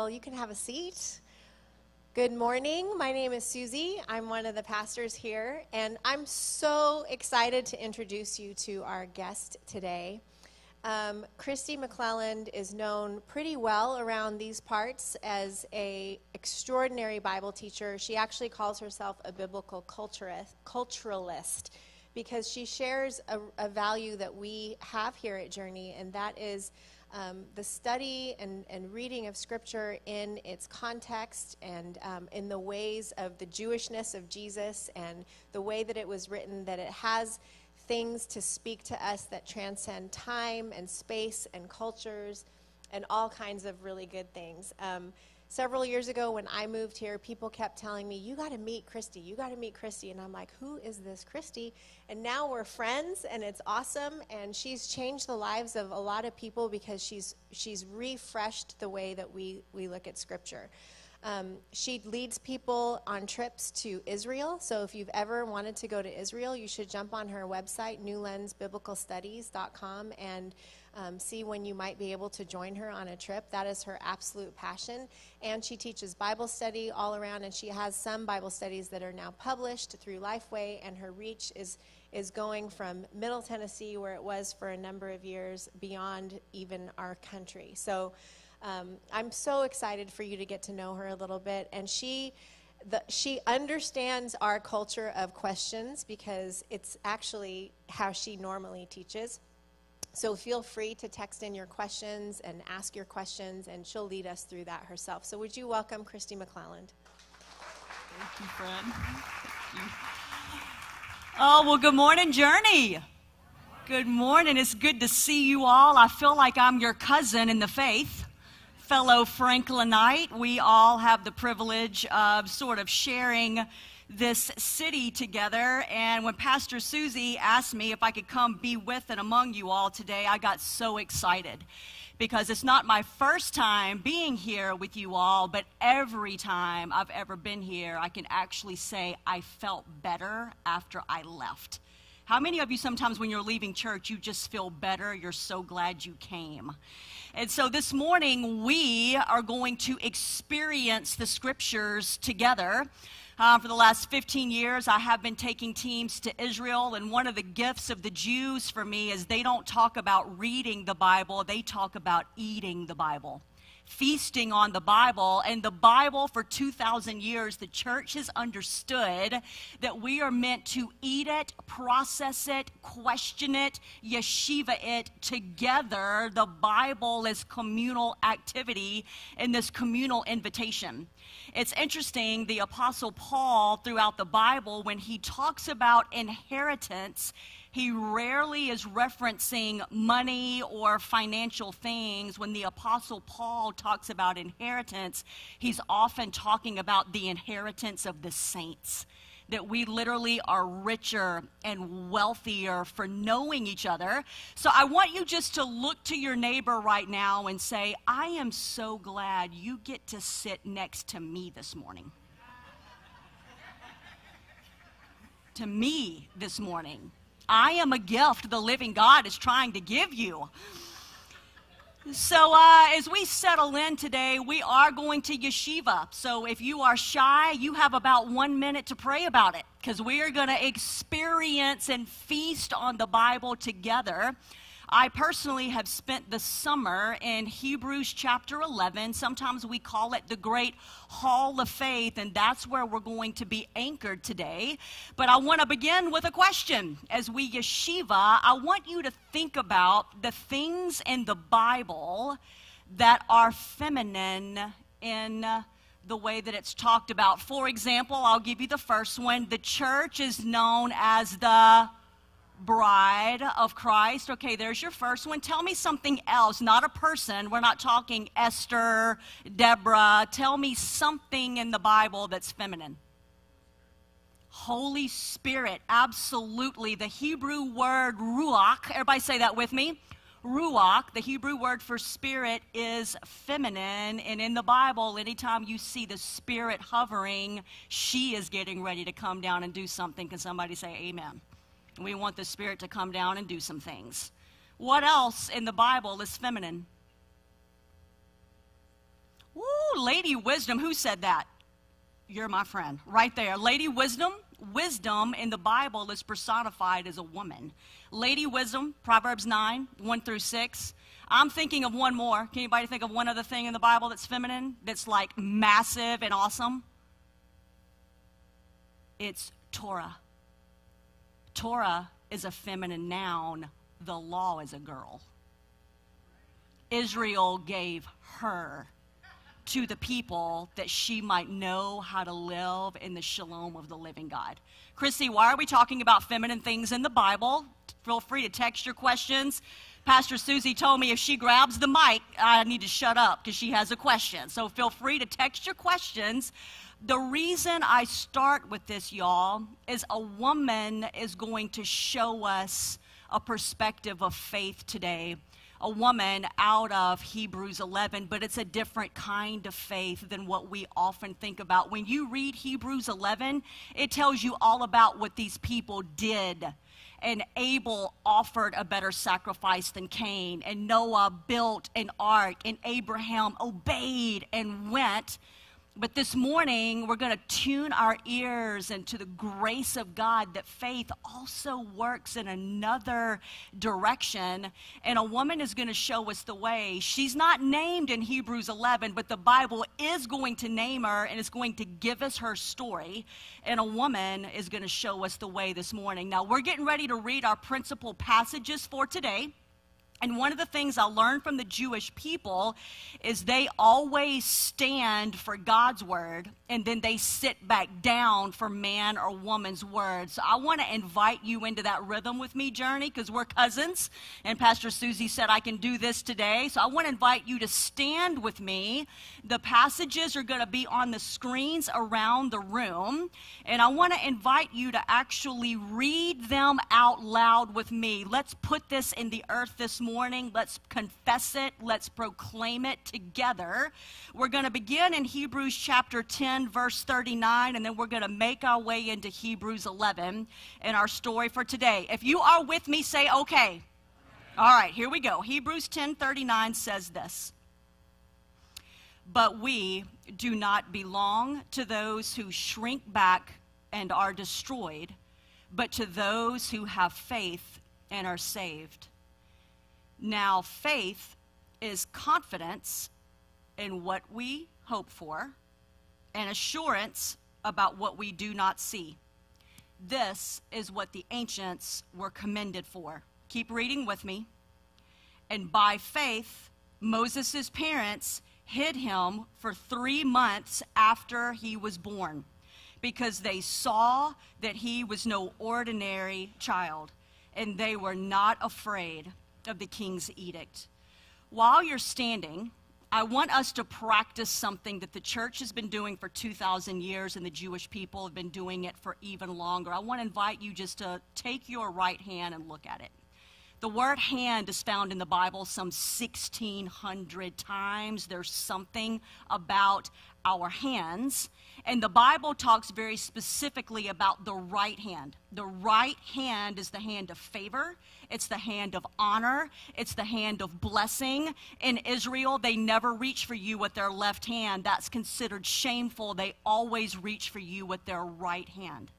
Well, you can have a seat. Good morning. My name is Susie. I'm one of the pastors here, and I'm so excited to introduce you to our guest today. Um, Kristi McLelland is known pretty well around these parts as a extraordinary Bible teacher. She actually calls herself a biblical culturalist because she shares a, a value that we have here at Journey, and that is um, the study and, and reading of Scripture in its context and um, in the ways of the Jewishness of Jesus and the way that it was written, that it has things to speak to us that transcend time and space and cultures and all kinds of really good things. Um, several years ago when I moved here, people kept telling me, You got to meet Kristi. You got to meet Kristi. And I'm like, Who is this Kristi? And now we're friends, and it's awesome. And she's changed the lives of a lot of people because she's, she's refreshed the way that we, we look at Scripture. Um, she leads people on trips to Israel. So if you've ever wanted to go to Israel, you should jump on her website, newlensbiblicalstudies.com, and um, see when you might be able to join her on a trip. That is her absolute passion. And she teaches Bible study all around, and she has some Bible studies that are now published through Lifeway, and her reach is is going from Middle Tennessee, where it was for a number of years, beyond even our country. So um, I'm so excited for you to get to know her a little bit. And she, the, she understands our culture of questions because it's actually how she normally teaches. So feel free to text in your questions and ask your questions, and she'll lead us through that herself. So would you welcome Kristi McLelland? Thank you, Fred. Thank you. Oh, well, good morning, Journey. Good morning. It's good to see you all. I feel like I'm your cousin in the faith, fellow Franklinite. We all have the privilege of sort of sharing this city together. And when Pastor Susie asked me if I could come be with and among you all today, I got so excited because it's not my first time being here with you all, but every time I've ever been here, I can actually say I felt better after I left. How many of you sometimes when you're leaving church, you just feel better? You're so glad you came. And so this morning, we are going to experience the scriptures together. Uh, for the last 15 years, I have been taking teams to Israel, and one of the gifts of the Jews for me is they don't talk about reading the Bible, they talk about eating the Bible feasting on the Bible. And the Bible, for 2,000 years, the church has understood that we are meant to eat it, process it, question it, yeshiva it together. The Bible is communal activity in this communal invitation. It's interesting, the Apostle Paul, throughout the Bible, when he talks about inheritance, he rarely is referencing money or financial things. When the Apostle Paul talks about inheritance, he's often talking about the inheritance of the saints. That we literally are richer and wealthier for knowing each other. So I want you just to look to your neighbor right now and say, I am so glad you get to sit next to me this morning. to me this morning. I am a gift the living God is trying to give you. So, uh, as we settle in today, we are going to yeshiva. So, if you are shy, you have about one minute to pray about it because we are going to experience and feast on the Bible together. I personally have spent the summer in Hebrews chapter 11. Sometimes we call it the Great Hall of Faith, and that's where we're going to be anchored today. But I want to begin with a question. As we yeshiva, I want you to think about the things in the Bible that are feminine in the way that it's talked about. For example, I'll give you the first one. The church is known as the bride of Christ. Okay, there's your first one. Tell me something else, not a person. We're not talking Esther, Deborah. Tell me something in the Bible that's feminine. Holy Spirit, absolutely. The Hebrew word ruach, everybody say that with me. Ruach, the Hebrew word for spirit, is feminine. And in the Bible, anytime you see the spirit hovering, she is getting ready to come down and do something. Can somebody say amen? We want the Spirit to come down and do some things. What else in the Bible is feminine? Woo, Lady Wisdom. Who said that? You're my friend. Right there. Lady Wisdom. Wisdom in the Bible is personified as a woman. Lady Wisdom, Proverbs 9, 1 through 6. I'm thinking of one more. Can anybody think of one other thing in the Bible that's feminine, that's like massive and awesome? It's Torah. Torah is a feminine noun, the law is a girl. Israel gave her to the people that she might know how to live in the shalom of the living God. Chrissy, why are we talking about feminine things in the Bible? Feel free to text your questions. Pastor Susie told me if she grabs the mic, I need to shut up because she has a question. So feel free to text your questions. The reason I start with this, y'all, is a woman is going to show us a perspective of faith today a woman out of Hebrews 11, but it's a different kind of faith than what we often think about. When you read Hebrews 11, it tells you all about what these people did. And Abel offered a better sacrifice than Cain, and Noah built an ark, and Abraham obeyed and went but this morning, we're going to tune our ears into the grace of God that faith also works in another direction. And a woman is going to show us the way. She's not named in Hebrews 11, but the Bible is going to name her and is going to give us her story. And a woman is going to show us the way this morning. Now, we're getting ready to read our principal passages for today. And one of the things I learned from the Jewish people is they always stand for God's word and then they sit back down for man or woman's word. So I want to invite you into that rhythm with me, Journey, because we're cousins. And Pastor Susie said I can do this today. So I want to invite you to stand with me. The passages are going to be on the screens around the room. And I want to invite you to actually read them out loud with me. Let's put this in the earth this morning morning. Let's confess it. Let's proclaim it together. We're going to begin in Hebrews chapter 10, verse 39, and then we're going to make our way into Hebrews 11 in our story for today. If you are with me, say okay. All right, here we go. Hebrews 10 39 says this. But we do not belong to those who shrink back and are destroyed, but to those who have faith and are saved. Now, faith is confidence in what we hope for and assurance about what we do not see. This is what the ancients were commended for. Keep reading with me. And by faith, Moses' parents hid him for three months after he was born because they saw that he was no ordinary child and they were not afraid of the king's edict. While you're standing, I want us to practice something that the church has been doing for 2,000 years and the Jewish people have been doing it for even longer. I want to invite you just to take your right hand and look at it. The word hand is found in the Bible some 1,600 times. There's something about our hands. And the Bible talks very specifically about the right hand. The right hand is the hand of favor, it's the hand of honor, it's the hand of blessing. In Israel, they never reach for you with their left hand. That's considered shameful. They always reach for you with their right hand.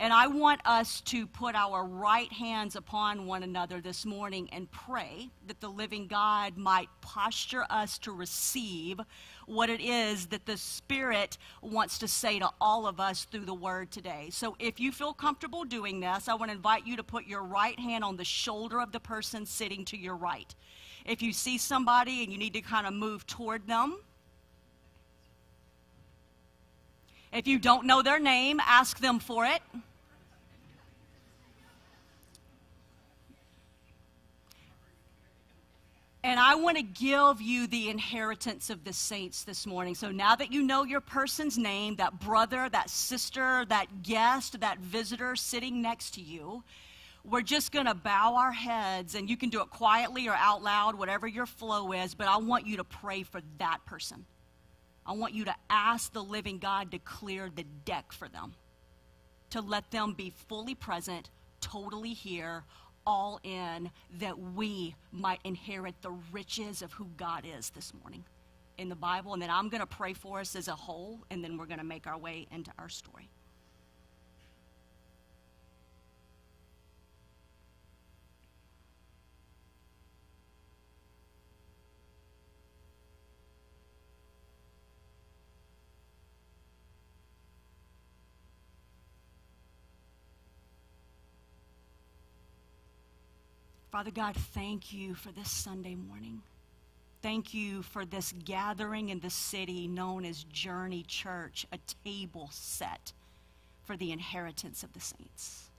And I want us to put our right hands upon one another this morning and pray that the living God might posture us to receive what it is that the Spirit wants to say to all of us through the Word today. So if you feel comfortable doing this, I want to invite you to put your right hand on the shoulder of the person sitting to your right. If you see somebody and you need to kind of move toward them, if you don't know their name, ask them for it. And I want to give you the inheritance of the saints this morning. So now that you know your person's name, that brother, that sister, that guest, that visitor sitting next to you, we're just going to bow our heads, and you can do it quietly or out loud, whatever your flow is, but I want you to pray for that person. I want you to ask the living God to clear the deck for them, to let them be fully present, totally here, all in that we might inherit the riches of who God is this morning. in the Bible, and then I'm going to pray for us as a whole, and then we're going to make our way into our story. Father God, thank you for this Sunday morning. Thank you for this gathering in the city known as Journey Church, a table set for the inheritance of the saints.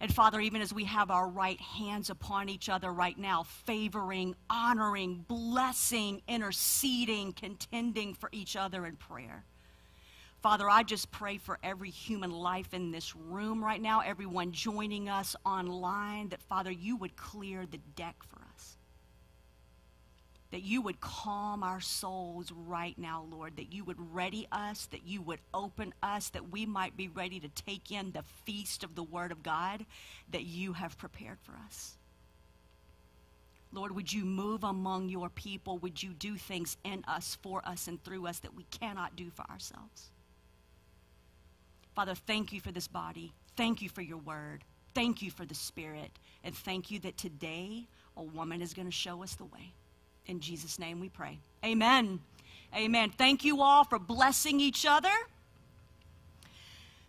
And Father, even as we have our right hands upon each other right now, favoring, honoring, blessing, interceding, contending for each other in prayer. Father, I just pray for every human life in this room right now, everyone joining us online, that, Father, you would clear the deck for us. That you would calm our souls right now, Lord. That you would ready us, that you would open us, that we might be ready to take in the feast of the Word of God that you have prepared for us. Lord, would you move among your people? Would you do things in us, for us, and through us that we cannot do for ourselves? Father, thank you for this body. Thank you for your word. Thank you for the Spirit. And thank you that today a woman is going to show us the way. In Jesus' name we pray. Amen. Amen. Thank you all for blessing each other.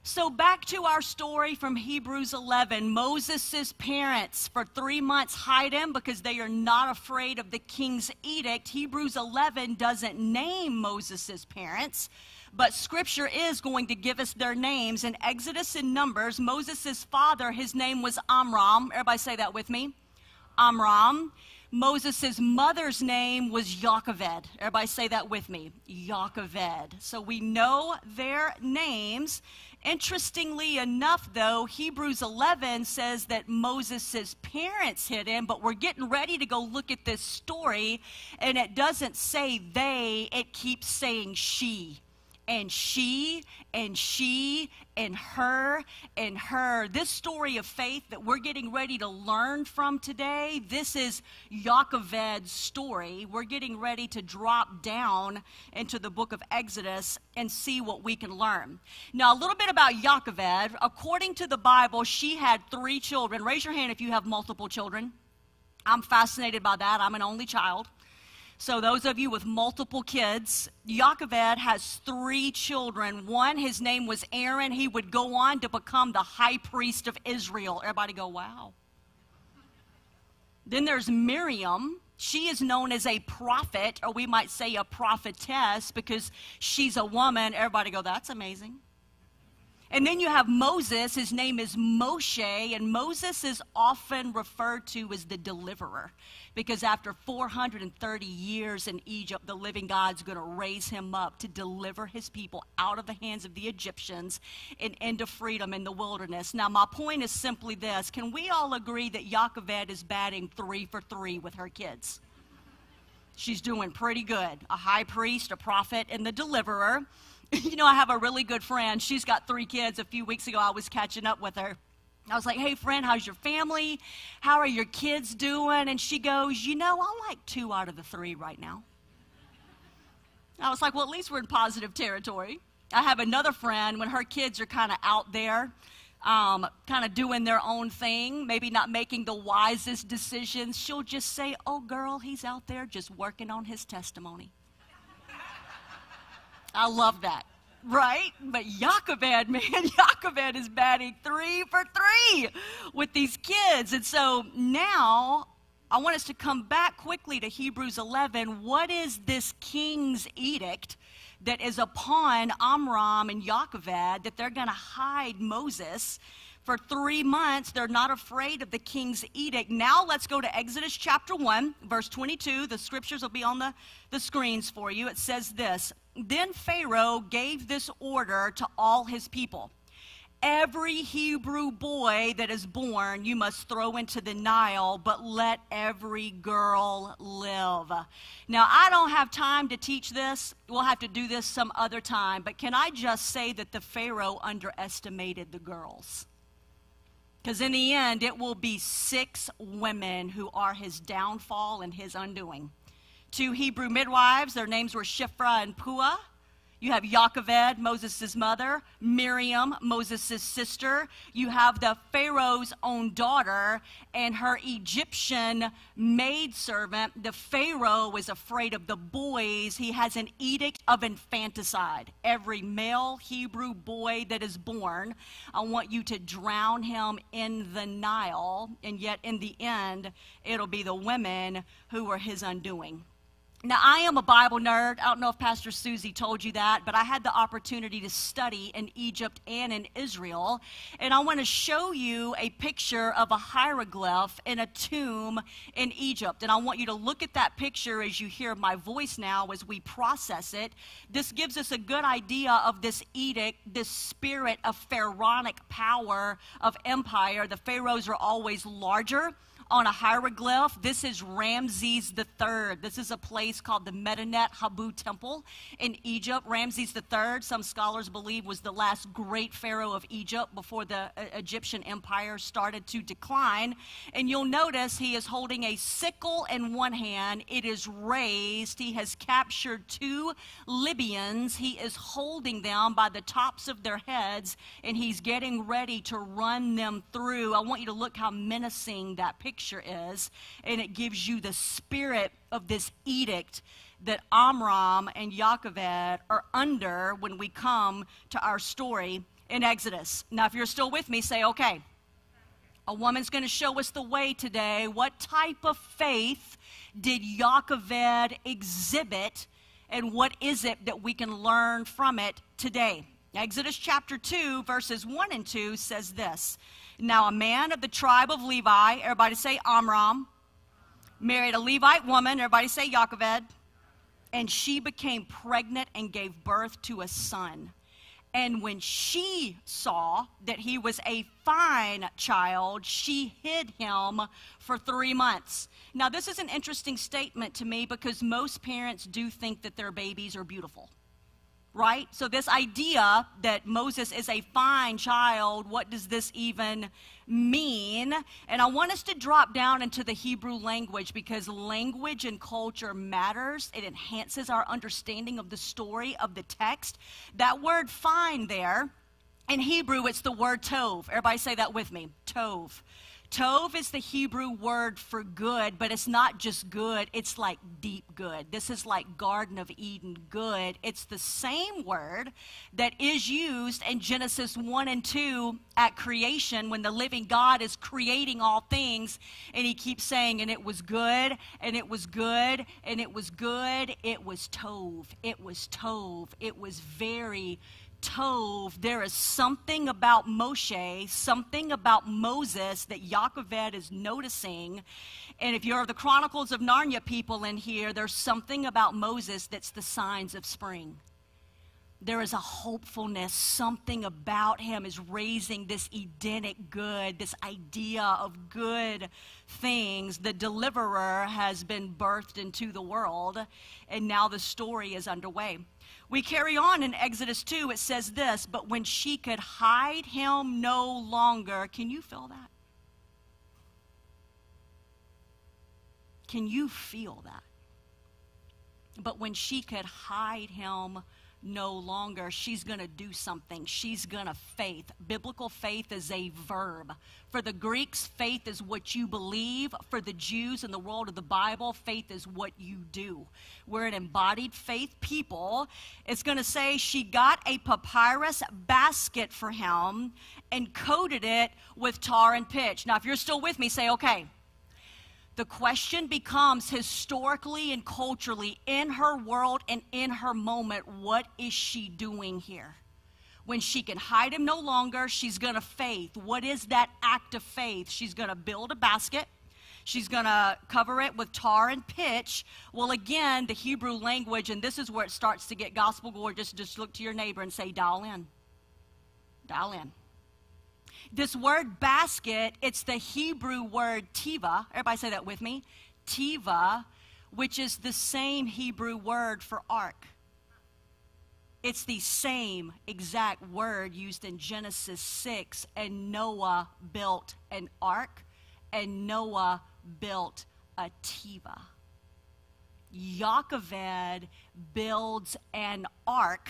So, back to our story from Hebrews 11. Moses' parents, for three months, hide him because they are not afraid of the king's edict. Hebrews 11 doesn't name Moses' parents, but scripture is going to give us their names. In Exodus and Numbers, Moses' father, his name was Amram. Everybody say that with me. Amram. Moses' mother's name was Yocheved. Everybody say that with me. Yocheved. So we know their names. Interestingly enough, though, Hebrews 11 says that Moses' parents hid him, but we're getting ready to go look at this story, and it doesn't say they, it keeps saying she and she and she and her and her. This story of faith that we're getting ready to learn from today, this is Yocheved's story. We're getting ready to drop down into the book of Exodus and see what we can learn. Now, a little bit about Yocheved. According to the Bible, she had three children. Raise your hand if you have multiple children. I'm fascinated by that. I'm an only child. So, those of you with multiple kids, Yocheved has three children. One, his name was Aaron. He would go on to become the high priest of Israel. Everybody go, wow. Then there's Miriam. She is known as a prophet, or we might say a prophetess, because she's a woman. Everybody go, that's amazing. And then you have Moses. His name is Moshe, and Moses is often referred to as the deliverer because after 430 years in Egypt, the living God's going to raise him up to deliver his people out of the hands of the Egyptians and into freedom in the wilderness. Now, my point is simply this can we all agree that Yocheved is batting three for three with her kids? She's doing pretty good. A high priest, a prophet, and the deliverer. you know, I have a really good friend. She's got three kids. A few weeks ago, I was catching up with her. I was like, hey, friend, how's your family? How are your kids doing? And she goes, you know, I like two out of the three right now. I was like, well, at least we're in positive territory. I have another friend when her kids are kind of out there, um, kind of doing their own thing, maybe not making the wisest decisions. She'll just say, oh, girl, he's out there just working on his testimony. I love that. Right? But Yocheved, man, Yocheved is batting three for three with these kids. And so now I want us to come back quickly to Hebrews 11. What is this king's edict that is upon Amram and Yocheved that they're going to hide Moses? For three months, they're not afraid of the king's edict. Now let's go to Exodus chapter 1, verse 22. The scriptures will be on the, the screens for you. It says this Then Pharaoh gave this order to all his people Every Hebrew boy that is born you must throw into the Nile, but let every girl live. Now, I don't have time to teach this. We'll have to do this some other time. But can I just say that the Pharaoh underestimated the girls? Because in the end, it will be six women who are his downfall and his undoing. Two Hebrew midwives. Their names were Shiphrah and Puah. You have Yocheved, Moses' mother, Miriam, Moses' sister. You have the Pharaoh's own daughter and her Egyptian maidservant. The Pharaoh was afraid of the boys. He has an edict of infanticide. Every male Hebrew boy that is born, I want you to drown him in the Nile. And yet, in the end, it'll be the women who are his undoing. Now, I am a Bible nerd. I don't know if Pastor Susie told you that, but I had the opportunity to study in Egypt and in Israel. And I want to show you a picture of a hieroglyph in a tomb in Egypt. And I want you to look at that picture as you hear my voice now as we process it. This gives us a good idea of this edict, this spirit of pharaonic power of empire. The pharaohs are always larger on a hieroglyph. This is Ramses III. This is a place called the Medinet Habu Temple in Egypt. Ramses III, some scholars believe, was the last great pharaoh of Egypt before the uh, Egyptian empire started to decline. And you'll notice he is holding a sickle in one hand. It is raised. He has captured two Libyans. He is holding them by the tops of their heads, and he's getting ready to run them through. I want you to look how menacing that picture picture is, and it gives you the spirit of this edict that Amram and Yocheved are under when we come to our story in Exodus. Now, if you're still with me, say, okay. A woman's going to show us the way today. What type of faith did Yocheved exhibit, and what is it that we can learn from it today? Exodus chapter 2, verses 1 and 2 says this now, a man of the tribe of Levi, everybody say Amram, married a Levite woman, everybody say Yocheved, and she became pregnant and gave birth to a son. And when she saw that he was a fine child, she hid him for three months. Now, this is an interesting statement to me because most parents do think that their babies are beautiful right? So, this idea that Moses is a fine child, what does this even mean? And I want us to drop down into the Hebrew language because language and culture matters. It enhances our understanding of the story of the text. That word fine there, in Hebrew, it's the word tov. Everybody say that with me tov. Tov is the Hebrew word for good, but it's not just good, it's like deep good. This is like Garden of Eden good. It's the same word that is used in Genesis 1 and 2 at creation when the living God is creating all things, and he keeps saying, and it was good, and it was good, and it was good. It was Tov. It was Tov. It was very Tov, there is something about Moshe, something about Moses that Yocheved is noticing. And if you're the Chronicles of Narnia people in here, there's something about Moses that's the signs of spring. There is a hopefulness, something about him is raising this Edenic good, this idea of good things. The deliverer has been birthed into the world, and now the story is underway. We carry on in Exodus 2. It says this, but when she could hide him no longer, can you feel that? Can you feel that? But when she could hide him no longer. She's going to do something. She's going to faith. Biblical faith is a verb. For the Greeks, faith is what you believe. For the Jews in the world of the Bible, faith is what you do. We're an embodied faith people. It's going to say she got a papyrus basket for him and coated it with tar and pitch. Now, if you're still with me, say, okay. The question becomes historically and culturally, in her world and in her moment, what is she doing here? When she can hide him no longer, she's going to faith. What is that act of faith? She's going to build a basket. She's going to cover it with tar and pitch. Well, again, the Hebrew language, and this is where it starts to get gospel gorgeous. Just look to your neighbor and say, dial in. Dial in. This word basket, it's the Hebrew word tiva. Everybody say that with me. Tiva, which is the same Hebrew word for ark. It's the same exact word used in Genesis 6, and Noah built an ark, and Noah built a tiva. Yocheved builds an ark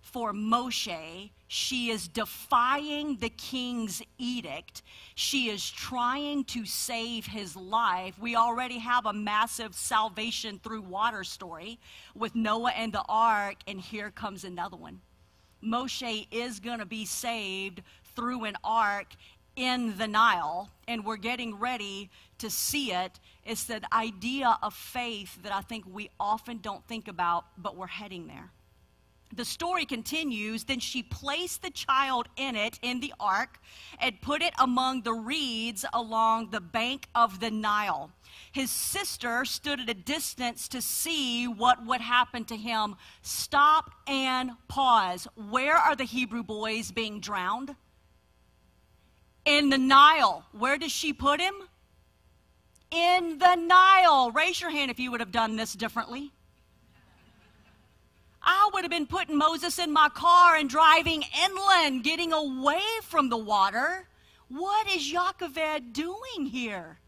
for Moshe. She is defying the king's edict. She is trying to save his life. We already have a massive salvation through water story with Noah and the ark, and here comes another one. Moshe is going to be saved through an ark in the Nile, and we're getting ready to see it. It's that idea of faith that I think we often don't think about, but we're heading there. The story continues. Then she placed the child in it, in the ark, and put it among the reeds along the bank of the Nile. His sister stood at a distance to see what would happen to him. Stop and pause. Where are the Hebrew boys being drowned? In the Nile. Where does she put him? In the Nile. Raise your hand if you would have done this differently. I would have been putting Moses in my car and driving inland, getting away from the water. What is Yocheved doing here?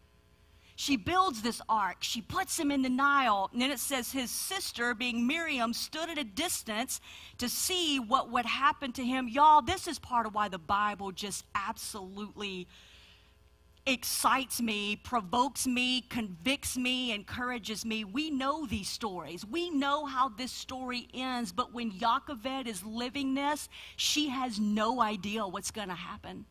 She builds this ark. She puts him in the Nile. And then it says his sister, being Miriam, stood at a distance to see what would happen to him. Y'all, this is part of why the Bible just absolutely excites me, provokes me, convicts me, encourages me. We know these stories. We know how this story ends, but when Yocheved is living this, she has no idea what's going to happen.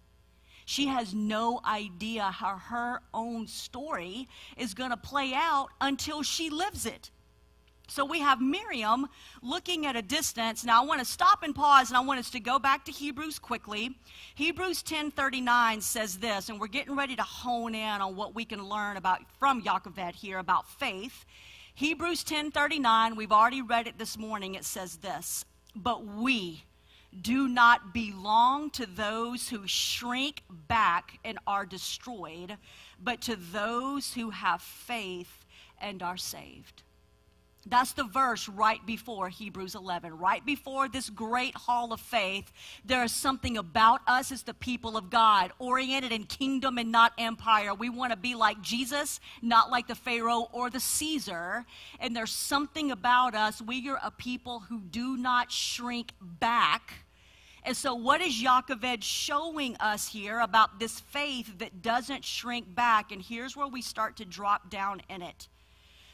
She has no idea how her own story is going to play out until she lives it. So we have Miriam looking at a distance. Now I want to stop and pause and I want us to go back to Hebrews quickly. Hebrews 10:39 says this and we're getting ready to hone in on what we can learn about from Yocheved here about faith. Hebrews 10:39, we've already read it this morning. It says this, "But we do not belong to those who shrink back and are destroyed, but to those who have faith and are saved." That's the verse right before Hebrews 11, right before this great hall of faith. There is something about us as the people of God, oriented in kingdom and not empire. We want to be like Jesus, not like the Pharaoh or the Caesar. And there's something about us. We are a people who do not shrink back. And so, what is Yocheved showing us here about this faith that doesn't shrink back? And here's where we start to drop down in it.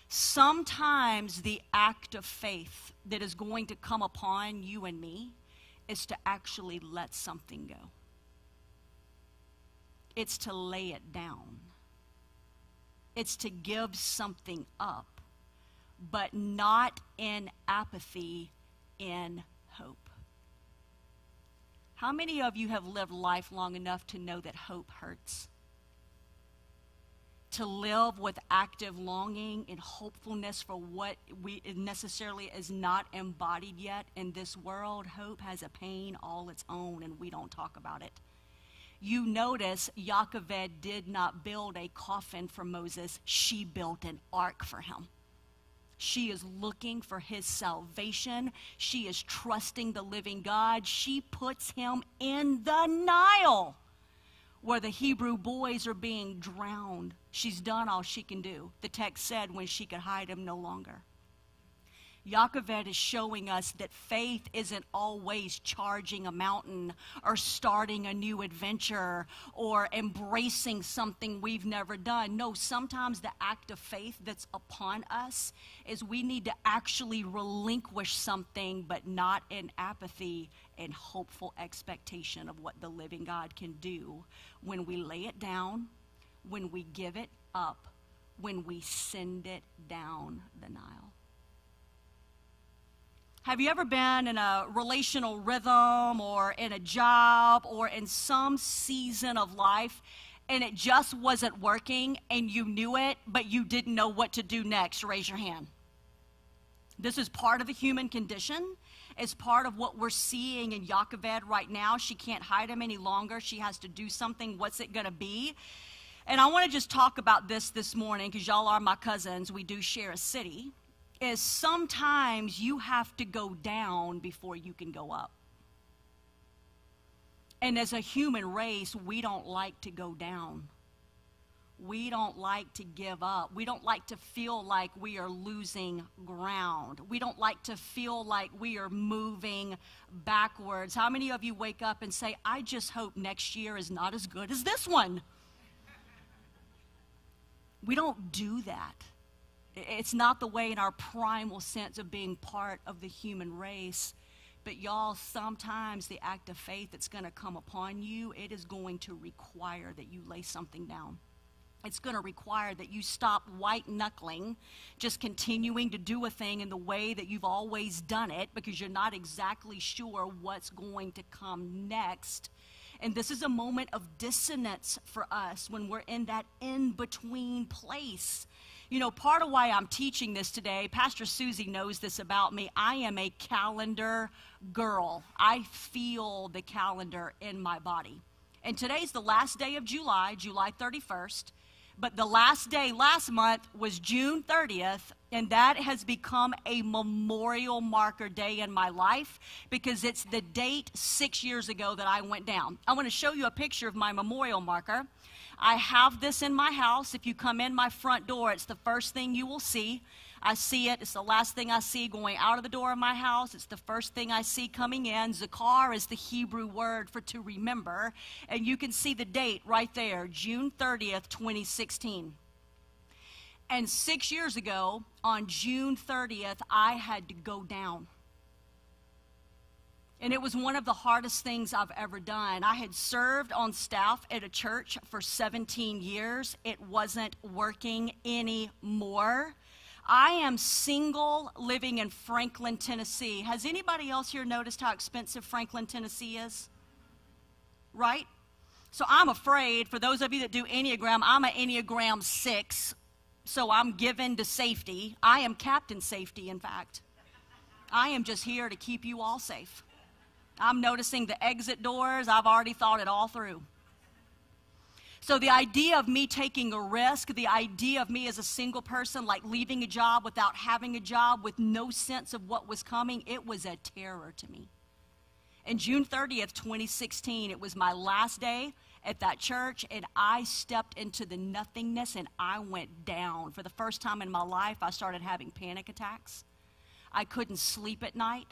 Sometimes the act of faith that is going to come upon you and me is to actually let something go. It's to lay it down. It's to give something up, but not in apathy, in hope. How many of you have lived life long enough to know that hope hurts? To live with active longing and hopefulness for what we necessarily is not embodied yet in this world. Hope has a pain all its own, and we don't talk about it. You notice Yocheved did not build a coffin for Moses, she built an ark for him. She is looking for his salvation. She is trusting the living God. She puts him in the Nile where the Hebrew boys are being drowned. She's done all she can do. The text said when she could hide him no longer. Yocheved is showing us that faith isn't always charging a mountain or starting a new adventure or embracing something we've never done. No, sometimes the act of faith that's upon us is we need to actually relinquish something, but not in apathy and hopeful expectation of what the living God can do when we lay it down, when we give it up, when we send it down the Nile. Have you ever been in a relational rhythm or in a job or in some season of life and it just wasn't working and you knew it, but you didn't know what to do next? Raise your hand. This is part of the human condition. It's part of what we're seeing in Yocheved right now. She can't hide him any longer. She has to do something. What's it going to be? And I want to just talk about this this morning because y'all are my cousins. We do share a city is sometimes you have to go down before you can go up. And as a human race, we don't like to go down. We don't like to give up. We don't like to feel like we are losing ground. We don't like to feel like we are moving backwards. How many of you wake up and say, I just hope next year is not as good as this one? We don't do that. It's not the way in our primal sense of being part of the human race. But y'all, sometimes the act of faith that's going to come upon you, it is going to require that you lay something down. It's going to require that you stop white knuckling, just continuing to do a thing in the way that you've always done it because you're not exactly sure what's going to come next. And this is a moment of dissonance for us when we're in that in between place. You know, part of why I'm teaching this today, Pastor Susie knows this about me. I am a calendar girl. I feel the calendar in my body. And today's the last day of July, July 31st. But the last day last month was June 30th, and that has become a memorial marker day in my life because it's the date six years ago that I went down. I want to show you a picture of my memorial marker. I have this in my house. If you come in my front door, it's the first thing you will see. I see it. It's the last thing I see going out of the door of my house. It's the first thing I see coming in. Zakar is the Hebrew word for to remember. And you can see the date right there, June 30th, 2016. And six years ago, on June 30th, I had to go down. And it was one of the hardest things I've ever done. I had served on staff at a church for 17 years. It wasn't working anymore. I am single living in Franklin, Tennessee. Has anybody else here noticed how expensive Franklin, Tennessee is? Right? So I'm afraid, for those of you that do Enneagram, I'm an Enneagram 6, so I'm given to safety. I am Captain Safety, in fact. I am just here to keep you all safe. I'm noticing the exit doors, I've already thought it all through. So, the idea of me taking a risk, the idea of me as a single person, like leaving a job without having a job with no sense of what was coming, it was a terror to me. And June 30th, 2016, it was my last day at that church, and I stepped into the nothingness and I went down. For the first time in my life, I started having panic attacks. I couldn't sleep at night.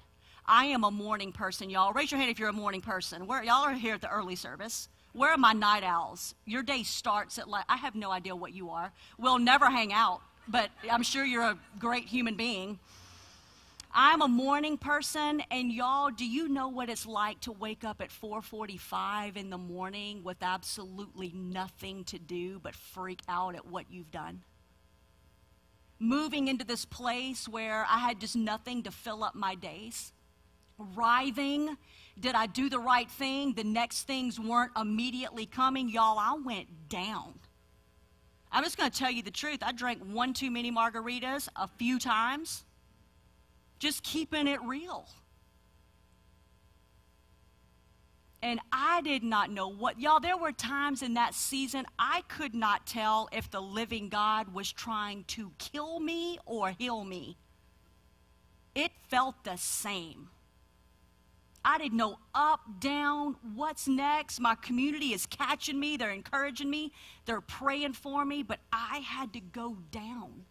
I am a morning person, y'all. Raise your hand if you're a morning person. Where y'all are here at the early service. Where are my night owls? Your day starts at like I have no idea what you are. We'll never hang out, but I'm sure you're a great human being. I'm a morning person and y'all, do you know what it's like to wake up at 4:45 in the morning with absolutely nothing to do but freak out at what you've done? Moving into this place where I had just nothing to fill up my days writhing. Did I do the right thing? The next things weren't immediately coming. Y'all, I went down. I'm just going to tell you the truth. I drank one too many margaritas a few times, just keeping it real. And I did not know what, y'all, there were times in that season I could not tell if the living God was trying to kill me or heal me. It felt the same. I didn't know up, down, what's next. My community is catching me, they're encouraging me, they're praying for me, but I had to go down.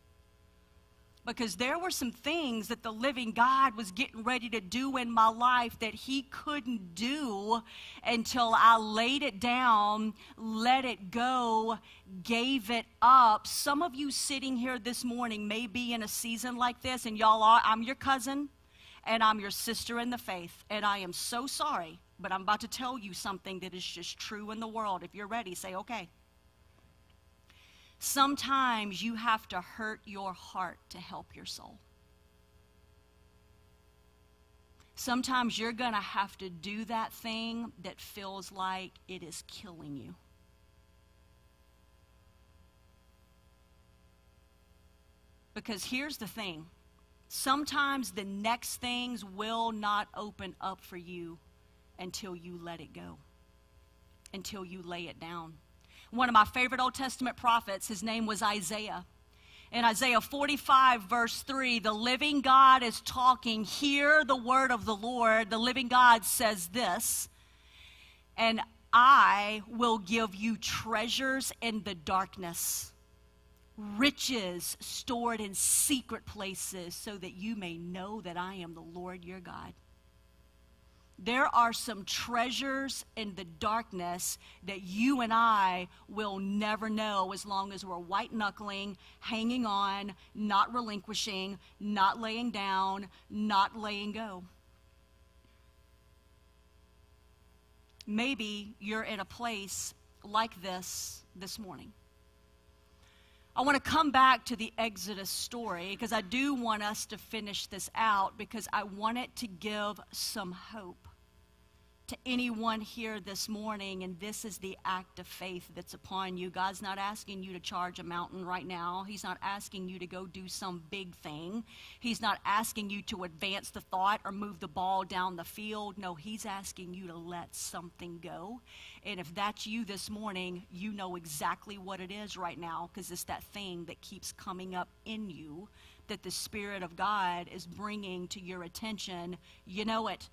Because there were some things that the living God was getting ready to do in my life that He couldn't do until I laid it down, let it go, gave it up. Some of you sitting here this morning may be in a season like this, and y'all are, I'm your cousin and I'm your sister in the faith. And I am so sorry, but I'm about to tell you something that is just true in the world. If you're ready, say, okay. Sometimes you have to hurt your heart to help your soul. Sometimes you're going to have to do that thing that feels like it is killing you. Because here's the thing Sometimes the next things will not open up for you until you let it go, until you lay it down. One of my favorite Old Testament prophets, his name was Isaiah. In Isaiah 45, verse 3, the living God is talking. Hear the word of the Lord. The living God says this. And I will give you treasures in the darkness, riches stored in secret places, so that you may know that I am the Lord your God. There are some treasures in the darkness that you and I will never know as long as we're white knuckling, hanging on, not relinquishing, not laying down, not laying go. Maybe you're in a place like this this morning. I want to come back to the Exodus story because I do want us to finish this out because I want it to give some hope to anyone here this morning, and this is the act of faith that's upon you. God's not asking you to charge a mountain right now. He's not asking you to go do some big thing. He's not asking you to advance the thought or move the ball down the field. No, He's asking you to let something go. And if that's you this morning, you know exactly what it is right now because it's that thing that keeps coming up in you that the Spirit of God is bringing to your attention. You know it.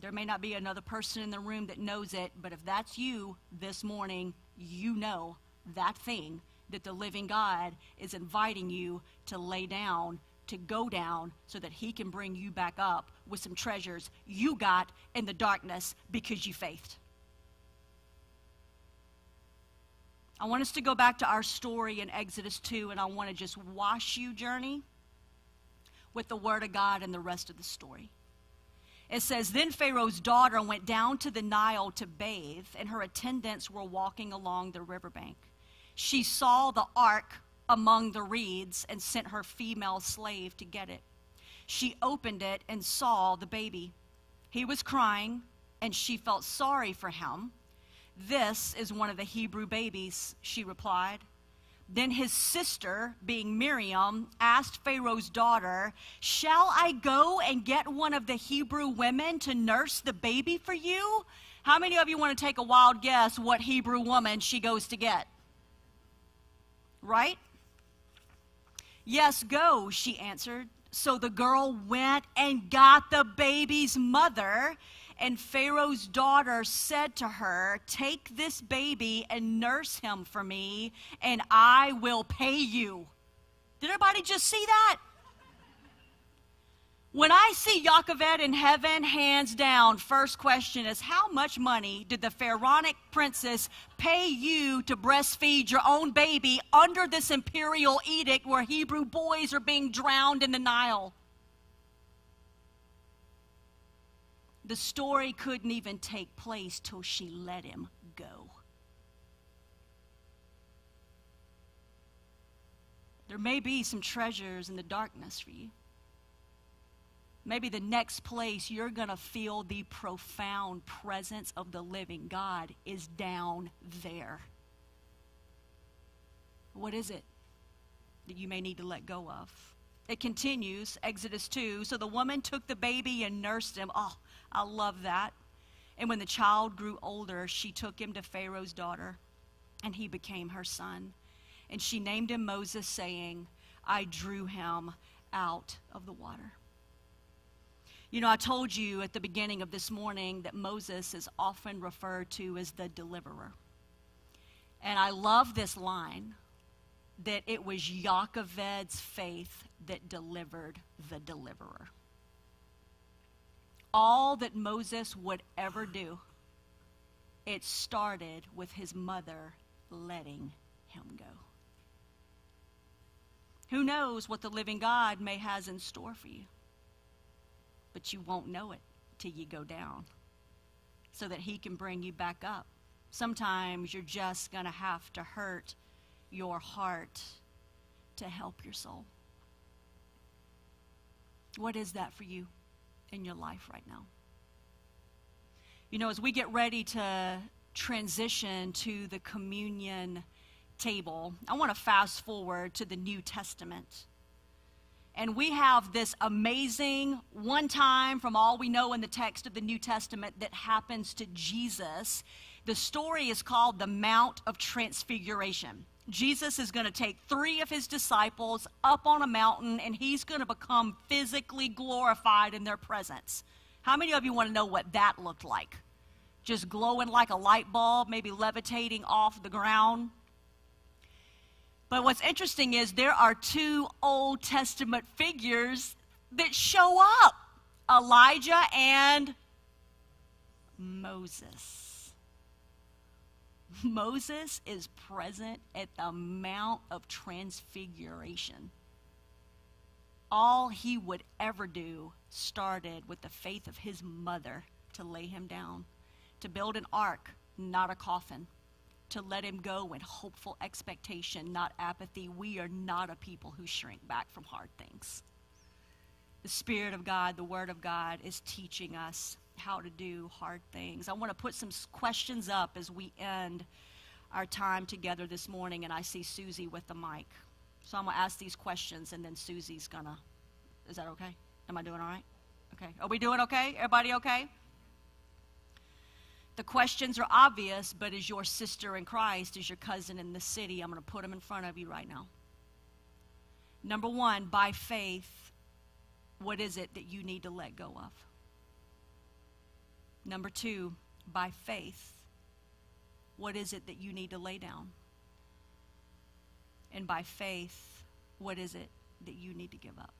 There may not be another person in the room that knows it, but if that's you this morning, you know that thing that the living God is inviting you to lay down, to go down, so that He can bring you back up with some treasures you got in the darkness because you faithed. I want us to go back to our story in Exodus 2, and I want to just wash you, journey, with the Word of God and the rest of the story. It says, Then Pharaoh's daughter went down to the Nile to bathe, and her attendants were walking along the riverbank. She saw the ark among the reeds and sent her female slave to get it. She opened it and saw the baby. He was crying, and she felt sorry for him. This is one of the Hebrew babies, she replied. Then his sister, being Miriam, asked Pharaoh's daughter, Shall I go and get one of the Hebrew women to nurse the baby for you? How many of you want to take a wild guess what Hebrew woman she goes to get? Right? Yes, go, she answered. So the girl went and got the baby's mother and Pharaoh's daughter said to her, Take this baby and nurse him for me, and I will pay you. Did everybody just see that? When I see Yocheved in heaven, hands down, first question is how much money did the pharaonic princess pay you to breastfeed your own baby under this imperial edict where Hebrew boys are being drowned in the Nile? The story couldn't even take place till she let him go. There may be some treasures in the darkness for you. Maybe the next place you're going to feel the profound presence of the living God is down there. What is it that you may need to let go of? It continues, Exodus 2. So the woman took the baby and nursed him. Oh, I love that. And when the child grew older, she took him to Pharaoh's daughter, and he became her son. And she named him Moses, saying, I drew him out of the water. You know, I told you at the beginning of this morning that Moses is often referred to as the deliverer. And I love this line that it was Yocheved's faith that delivered the deliverer all that Moses would ever do, it started with his mother letting him go. Who knows what the living God may has in store for you? But you won't know it till you go down so that he can bring you back up. Sometimes you're just going to have to hurt your heart to help your soul. What is that for you? In your life right now. You know, as we get ready to transition to the communion table, I want to fast forward to the New Testament. And we have this amazing one time from all we know in the text of the New Testament that happens to Jesus. The story is called the Mount of Transfiguration. Jesus is going to take three of his disciples up on a mountain and he's going to become physically glorified in their presence. How many of you want to know what that looked like? just glowing like a light bulb, maybe levitating off the ground. But what's interesting is there are two Old Testament figures that show up Elijah and Moses. Moses is present at the Mount of Transfiguration. All he would ever do started with the faith of his mother to lay him down, to build an ark, not a coffin, to let him go in hopeful expectation, not apathy. We are not a people who shrink back from hard things. The Spirit of God, the Word of God, is teaching us how to do hard things. I want to put some questions up as we end our time together this morning, and I see Susie with the mic. So I'm going to ask these questions, and then Susie's going to. Is that okay? Am I doing all right? Okay. Are we doing okay? Everybody okay? The questions are obvious, but as your sister in Christ, as your cousin in the city, I'm going to put them in front of you right now. Number one, by faith, what is it that you need to let go of? Number two, by faith, what is it that you need to lay down? And by faith, what is it that you need to give up?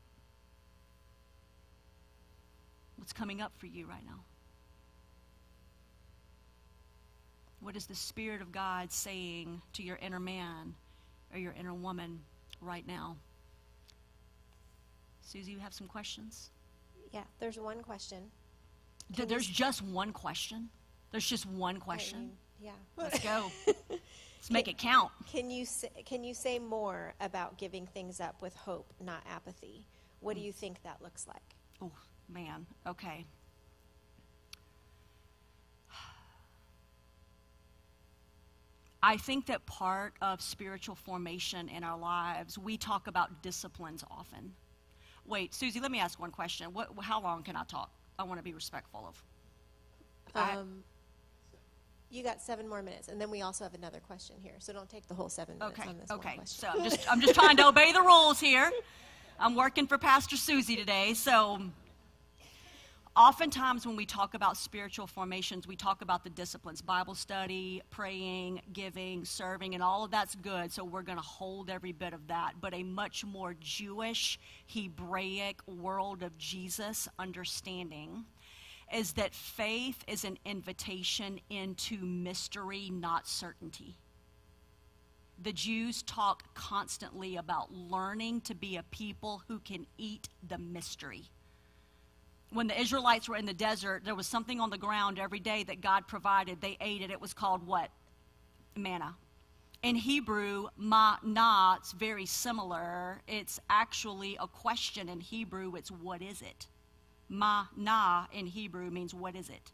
What's coming up for you right now? What is the Spirit of God saying to your inner man or your inner woman right now? Susie, you have some questions? Yeah, there's one question. Th- There's just one question. There's just one question. Yeah. Let's go. Let's make it count. Can you say, can you say more about giving things up with hope, not apathy? What do hmm. you think that looks like? Oh, man. Okay. I think that part of spiritual formation in our lives, we talk about disciplines often. Wait, Susie, let me ask one question. What, how long can I talk? I want to be respectful of. I- Um, you got seven more minutes, and then we also have another question here. So don't take the whole seven minutes Okay, on this one okay. question. So I'm just, I'm just trying to obey the rules here. I'm working for Pastor Susie today. So oftentimes when we talk about spiritual formations, we talk about the disciplines Bible study, praying, giving, serving, and all of that's good. So we're going to hold every bit of that. But a much more Jewish, Hebraic world of Jesus understanding is that faith is an invitation into mystery, not certainty the Jews talk constantly about learning to be a people who can eat the mystery. When the Israelites were in the desert, there was something on the ground every day that God provided. They ate it. It was called what? Manna. In Hebrew, ma'na, it's very similar. It's actually a question in Hebrew. It's what is it? Ma'na in Hebrew means what is it?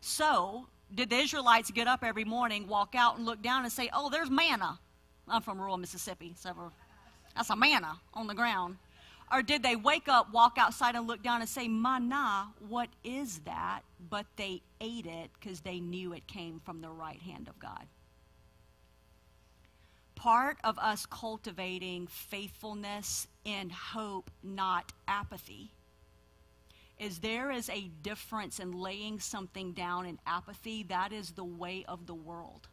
So, did the Israelites get up every morning, walk out, and look down and say, Oh, there's manna? I'm from rural Mississippi, so that's a manna on the ground. Or did they wake up, walk outside, and look down and say, Manna, what is that? But they ate it because they knew it came from the right hand of God. Part of us cultivating faithfulness in hope, not apathy, is there is a difference in laying something down in apathy. That is the way of the world.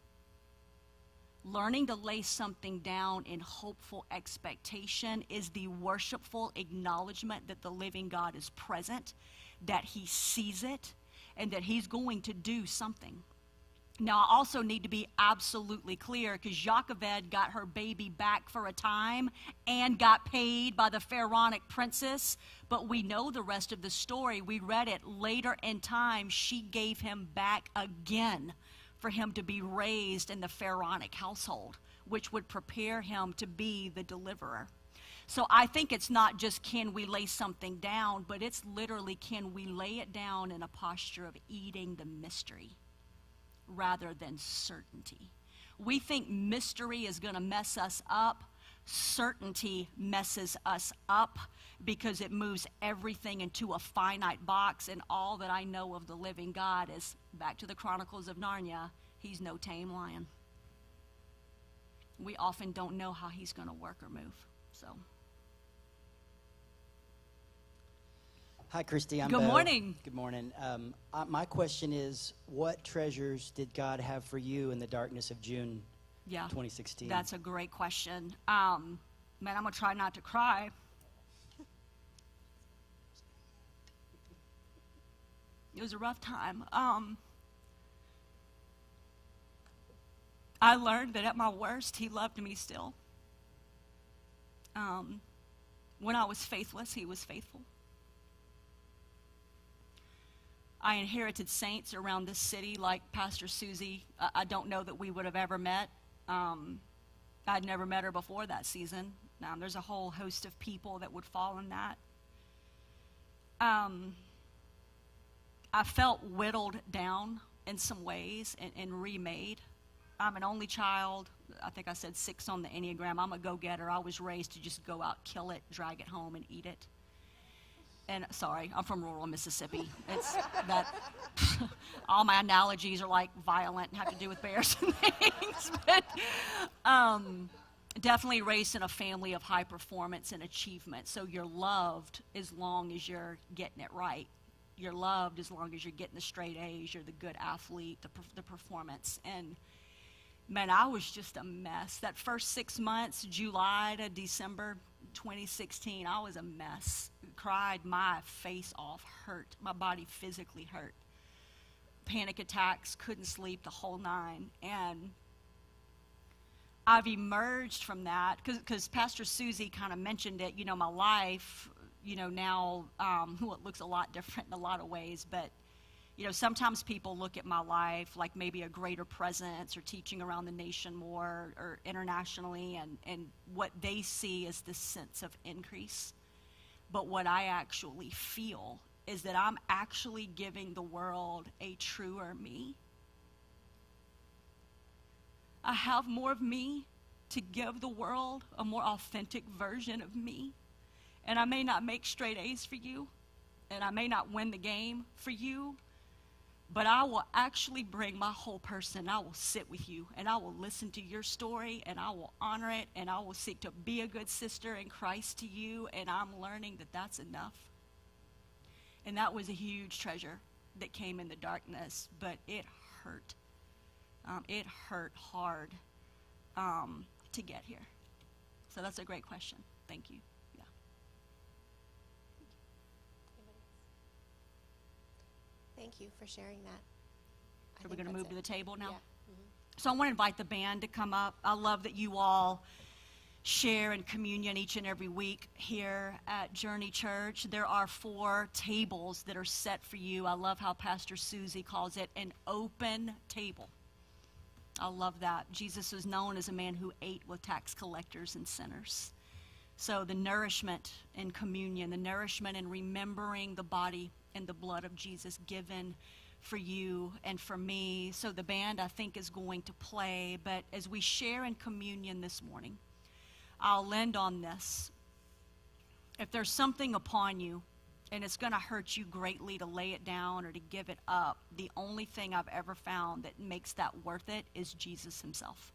Learning to lay something down in hopeful expectation is the worshipful acknowledgement that the living God is present, that He sees it, and that He's going to do something. Now, I also need to be absolutely clear because Jochebed got her baby back for a time and got paid by the pharaonic princess. But we know the rest of the story. We read it later in time. She gave him back again for him to be raised in the pharaonic household, which would prepare him to be the deliverer. So I think it's not just can we lay something down, but it's literally can we lay it down in a posture of eating the mystery rather than certainty. We think mystery is going to mess us up. Certainty messes us up because it moves everything into a finite box. And all that I know of the living God is back to the Chronicles of Narnia, he's no tame lion. We often don't know how he's going to work or move. So. Hi, Kristi. I'm Good Bo. morning. Good morning. Um, uh, my question is, what treasures did God have for you in the darkness of June Yeah. 2016? That's a great question. Um, man, I'm going to try not to cry. It was a rough time. Um, I learned that at my worst, he loved me still. Um, when I was faithless, he was faithful. I inherited saints around this city like Pastor Susie. I, I don't know that we would have ever met. Um, I'd never met her before that season. Um, there's a whole host of people that would fall in that. Um, I felt whittled down in some ways and, and remade. I'm an only child. I think I said six on the Enneagram. I'm a go getter. I was raised to just go out, kill it, drag it home, and eat it. And sorry, I'm from rural Mississippi. It's that all my analogies are like violent and have to do with bears and things. But um, definitely raised in a family of high performance and achievement. So you're loved as long as you're getting it right. You're loved as long as you're getting the straight A's. You're the good athlete, the, the performance. And man, I was just a mess. That first six months, July to December 2016, I was a mess. Cried my face off, hurt. My body physically hurt. Panic attacks, couldn't sleep the whole nine. And I've emerged from that because Pastor Susie kind of mentioned it. You know, my life, you know, now um, well, it looks a lot different in a lot of ways, but you know, sometimes people look at my life like maybe a greater presence or teaching around the nation more or internationally, and, and what they see is this sense of increase. But what I actually feel is that I'm actually giving the world a truer me. I have more of me to give the world a more authentic version of me. And I may not make straight A's for you, and I may not win the game for you, but I will actually bring my whole person. I will sit with you and I will listen to your story and I will honor it and I will seek to be a good sister in Christ to you. And I'm learning that that's enough. And that was a huge treasure that came in the darkness, but it hurt. Um, it hurt hard um, to get here. So that's a great question. Thank you. Thank you for sharing that. I So we're going to move to the table now? Yeah. Mm-hmm. So I want to invite the band to come up. I love that you all share in communion each and every week here at Journey Church. There are four tables that are set for you. I love how Pastor Susie calls it an open table. I love that. Jesus was known as a man who ate with tax collectors and sinners. So the nourishment in communion, the nourishment in remembering the body and the blood of Jesus given for you and for me. So the band, I think, is going to play. But as we share in communion this morning, I'll end on this. If there's something upon you and it's going to hurt you greatly to lay it down or to give it up, the only thing I've ever found that makes that worth it is Jesus himself.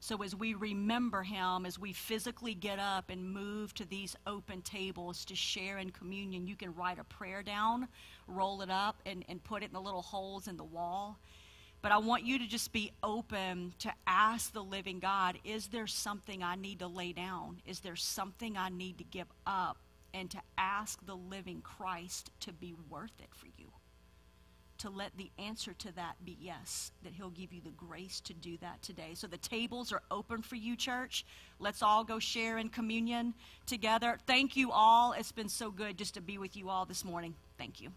So, as we remember him, as we physically get up and move to these open tables to share in communion, you can write a prayer down, roll it up, and, and put it in the little holes in the wall. But I want you to just be open to ask the living God is there something I need to lay down? Is there something I need to give up? And to ask the living Christ to be worth it for you to let the answer to that be yes, that He'll give you the grace to do that today. So the tables are open for you, church. Let's all go share in communion together. Thank you all. It's been so good just to be with you all this morning. Thank you.